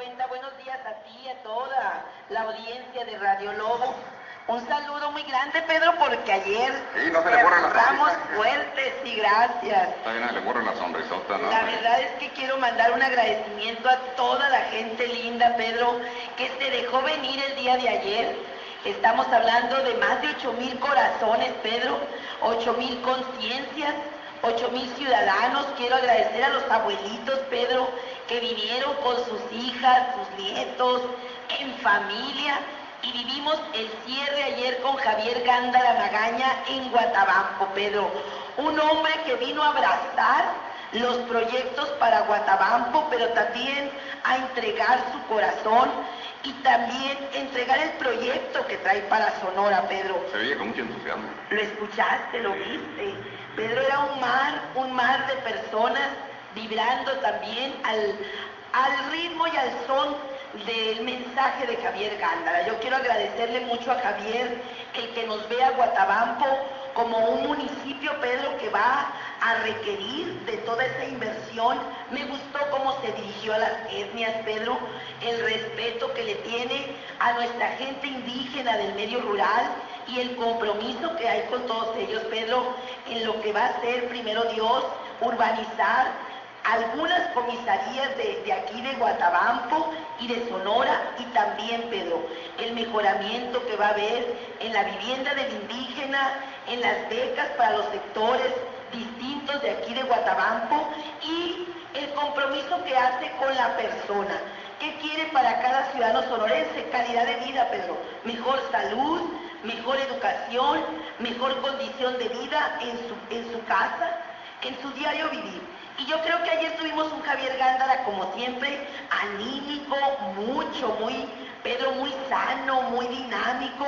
cuenta, buenos días a ti, a toda la audiencia de Radio Lobo. Un saludo muy grande, Pedro, porque ayer Sí, no se le fuertes y gracias. Bien, le borro la sonrisota, ¿no? La verdad es que quiero mandar un agradecimiento a toda la gente linda, Pedro, que se dejó venir el día de ayer. Estamos hablando de más de 8 mil corazones, Pedro, 8 mil conciencias, 8 mil ciudadanos. Quiero agradecer a los abuelitos, Pedro, que vinieron con sus hijas, sus nietos, en familia. Y vivimos el cierre ayer con Javier Gándara Magaña en Guatabampo, Pedro. Un hombre que vino a abrazar los proyectos para Guatabampo, pero también a entregar su corazón y también entregar el proyecto que trae para Sonora, Pedro. Se veía con mucho entusiasmo. Lo escuchaste, lo viste. Pedro era un mar, un mar de personas vibrando también al, al ritmo y al son del mensaje de Javier Gándara. Yo quiero agradecerle mucho a Javier el que nos vea a Guatabampo como un municipio, Pedro, que va a requerir de toda esa inversión. Me gustó cómo se dirigió a las etnias, Pedro, el respeto que le tiene a nuestra gente indígena del medio rural y el compromiso que hay con todos ellos, Pedro, en lo que va a ser, primero Dios, urbanizar algunas comisarías de, aquí de Guatabampo y de Sonora y también, Pedro, el mejoramiento que va a haber en la vivienda del indígena, en las becas para los sectores distintos de aquí de Guatabampo y el compromiso que hace con la persona. ¿Qué quiere para cada ciudadano sonorense? Calidad de vida, Pedro. Mejor salud, mejor educación, mejor condición de vida en su, en su casa, en su diario vivir. Y yo creo que ayer tuvimos un Javier Gándara, como siempre, anímico, mucho, muy, Pedro, muy sano, muy dinámico,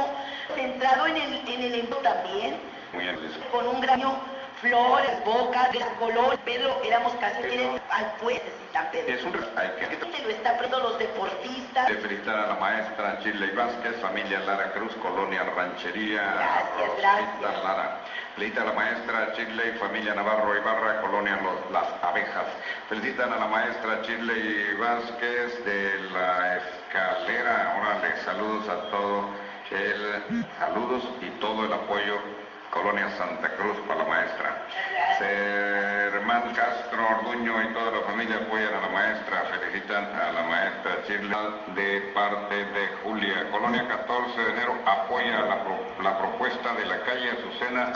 centrado en el, en el también, Muy bien. con un granio, flores, bocas, de color. Pedro, éramos casi miren, al puente, Pedro. Es un... Hay que... Lo están poniendo los deportistas. De felicitar a la maestra Chile Vázquez, familia Lara Cruz, Colonia Ranchería. Gracias, gracias. Lara. Felicita a la maestra Chile, familia Navarro Ibarra, Colonia Los- Las Abejas. Felicitan a la maestra Chile Vázquez de la escalera. Órale, saludos a todo el, saludos y todo el apoyo. Colonia Santa Cruz para la maestra. Germán Castro Orduño y toda la familia apoyan a la maestra, felicitan a la maestra Chile de parte de Julia. Colonia 14 de enero apoya la, pro- la propuesta de la calle Azucena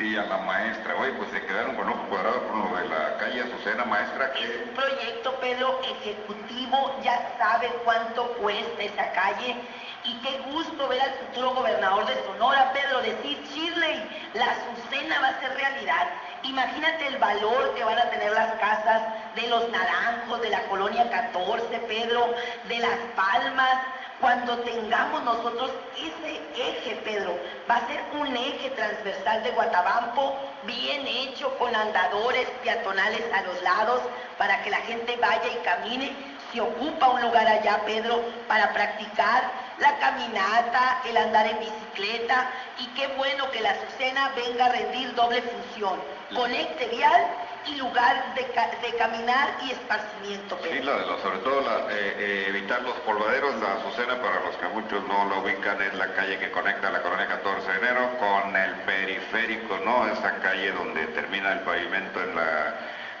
y a la maestra. Oye, pues se quedaron con ojo cuadrado con lo de la calle Azucena, maestra, Es un proyecto, Pedro, ejecutivo, ya sabe cuánto cuesta esa calle y qué gusto ver al futuro gobernador de Sonora, Pedro, decir, Shirley, la Azucena va a ser realidad. Imagínate el valor que van a tener las casas de los naranjos, de la colonia 14, Pedro, de las palmas, cuando tengamos nosotros ese eje, Pedro, va a ser un eje transversal de Guatabampo, bien hecho, con andadores peatonales a los lados, para que la gente vaya y camine. Se ocupa un lugar allá, Pedro, para practicar la caminata, el andar en bicicleta, y qué bueno que la Azucena venga a rendir doble función, conecte vial y lugar de, de caminar y esparcimiento, Sí, la de sobre todo la, eh, eh, evitar los polvaderos, la Azucena, para los que muchos no la ubican, es la calle que conecta la colonia 14 de enero con el periférico, ¿no? Esa calle donde termina el pavimento en la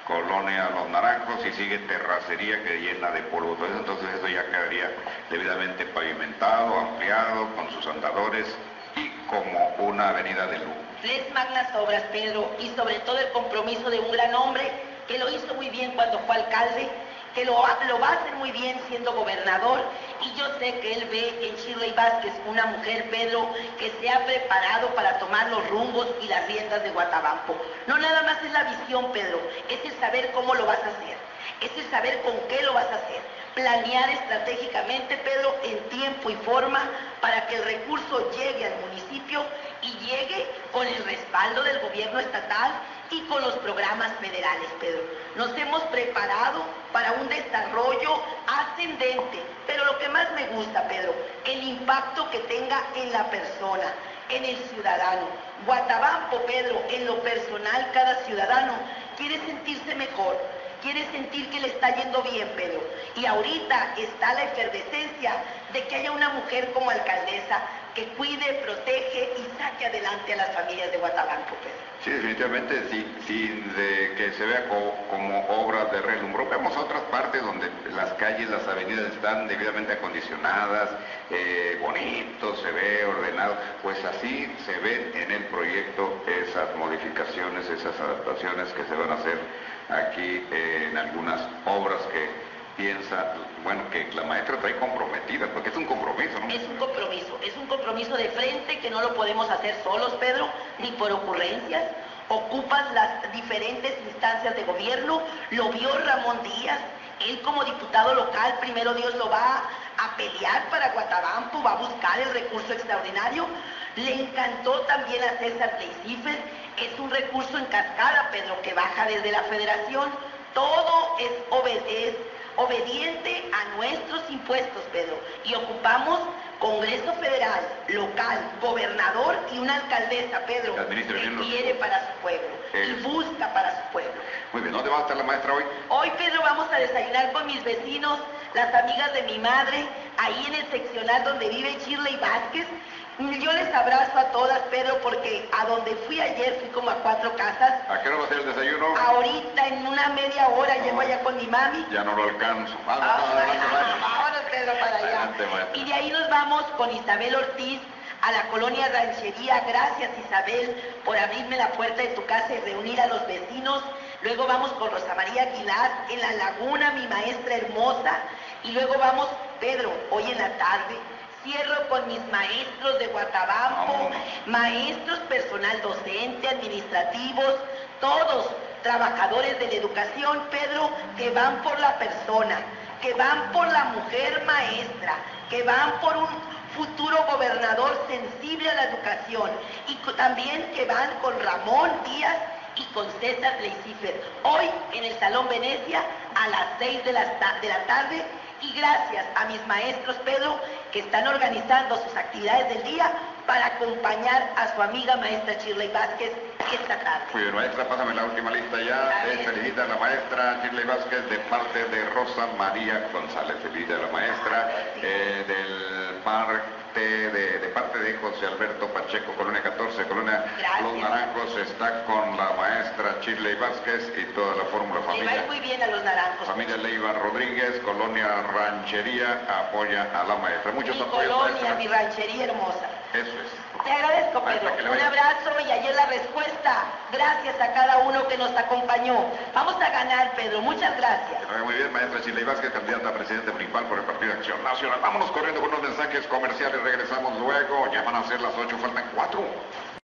colonia Los Naranjos y sigue terracería que llena de polvo. Eso, Entonces eso ya quedaría debidamente pavimentado, ampliado, con sus andadores y como una avenida de lujo. Tres magnas obras, Pedro, y sobre todo el compromiso de un gran hombre que lo hizo muy bien cuando fue alcalde, que lo, lo va a hacer muy bien siendo gobernador, y yo sé que él ve en Shirley Vázquez una mujer, Pedro, que se ha preparado para tomar los rumbos y las riendas de Guatabampo. No nada más es la visión, Pedro, es el saber cómo lo vas a hacer, es el saber con qué lo vas a hacer. Planear estratégicamente, Pedro, en tiempo y forma para que el recurso llegue al municipio y llegue con el respaldo del gobierno estatal y con los programas federales, Pedro. Nos hemos preparado para un desarrollo ascendente, pero lo que más me gusta, Pedro, el impacto que tenga en la persona, en el ciudadano. Guatabampo, Pedro, en lo personal, cada ciudadano quiere sentirse mejor, quiere sentir que le está yendo bien, Pedro. Y ahorita está la efervescencia de que haya una mujer como alcaldesa que cuide, protege y saque adelante a las familias de Guatabanco, Pedro. Sí, definitivamente, sin de que se vea como, obra de relumbro. Vemos otras partes donde las calles, las avenidas están debidamente acondicionadas, eh, bonito, se ve ordenado. Pues así se ven en el proyecto esas modificaciones, esas adaptaciones que se van a hacer aquí eh, en algunas obras que piensa, bueno, que la maestra ahí comprometida, porque es un compromiso, ¿no? Es un compromiso, es un compromiso de frente que no lo podemos hacer solos, Pedro, ni por ocurrencias. Ocupas las diferentes instancias de gobierno, lo vio Ramón Díaz, él como diputado local, primero Dios lo va a pelear para Guatabampo, va a buscar el recurso extraordinario. Le encantó también a César Leicifer, es un recurso en cascada, Pedro, que baja desde la federación. Todo es, obedece obediente a nuestros impuestos, Pedro, y ocupamos Congreso Federal, local, gobernador y una alcaldesa, Pedro, que quiere para su pueblo y busca para su pueblo. Muy bien, ¿dónde va a estar la maestra hoy? Hoy, Pedro, vamos a desayunar con mis vecinos, las amigas de mi madre, ahí en el seccional donde vive Shirley Vázquez, yo les abrazo a todas, Pedro, porque a donde fui ayer fui como a cuatro casas. ¿A qué hora va a ser el desayuno? Ahorita, en una media hora, llego allá con mi mami. Ya no lo alcanzo. Ahora, Pedro, para allá. y de ahí nos vamos con Isabel Ortiz a la colonia Ranchería. Gracias, Isabel, por abrirme la puerta de tu casa y reunir a los vecinos. Luego vamos con Rosa María Aguilar en la laguna, mi maestra hermosa. Y luego vamos, Pedro, hoy en la tarde Cierro con mis maestros de Guatabampo, maestros, personal docente, administrativos, todos trabajadores de la educación, Pedro, que van por la persona, que van por la mujer maestra, que van por un futuro gobernador sensible a la educación y también que van con Ramón Díaz y con César Leicifer. Hoy en el Salón Venecia a las 6 de la, de la tarde y gracias a mis maestros, Pedro, que están organizando sus actividades del día para acompañar a su amiga maestra Shirley Vázquez esta tarde. Muy bien, maestra, pásame la última lista ya. felicita a la maestra Shirley Vázquez de parte de Rosa María González. Felicita a la maestra eh, del parte de, de, parte de José Alberto Pacheco, Colonia 14, Colonia Los Naranjos, está con la maestra Shirley Vázquez y toda la fórmula familia. Le va muy bien a los naranjos. Familia Leiva Rodríguez, Colonia Ranchería, apoya a la maestra. Muchos mi apoyos. Colonia, mi ranchería hermosa. Eso es. Te agradezco, Pedro. Un abrazo y ayer la respuesta. Gracias a cada uno que nos acompañó. Vamos a ganar, Pedro. Muchas gracias. Muy bien, maestra Chile Vázquez, candidata a presidente municipal por el Partido de Acción Nacional. Vámonos corriendo con unos mensajes comerciales. Regresamos luego. Ya van a ser las 8, faltan 4.